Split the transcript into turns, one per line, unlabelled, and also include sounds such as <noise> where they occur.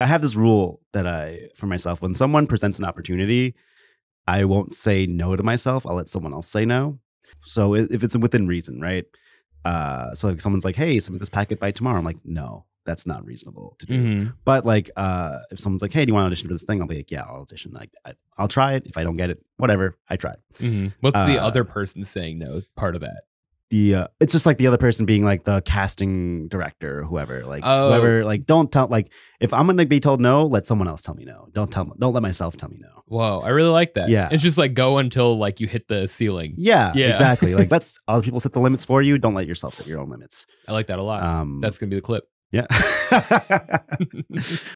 I have this rule that I for myself when someone presents an opportunity, I won't say no to myself. I'll let someone else say no. So if it's within reason, right? Uh, so if someone's like, "Hey, submit this packet by tomorrow," I'm like, "No, that's not reasonable to do."
Mhm.
But like, uh, if someone's like, "Hey, do you want to audition for this thing?" I'll be like, "Yeah, I'll audition. Like, I, I'll try it. If I don't get it, whatever. I tried."
Mhm. What's the
Uh,
other person saying no part of that?
The uh, it's just like the other person being like the casting director or whoever like
Oh.
whoever like don't tell like if i'm gonna be told no let someone else tell me no don't tell don't let myself tell me no
Whoa, I really like that.
Yeah.
It's just like go until like you hit the ceiling.
yeah,
Yeah.
exactly like <laughs> let's other people set the limits for you don't let yourself set your own limits
I like that a lot.
um
That's gonna be the clip.
yeah <laughs> <laughs>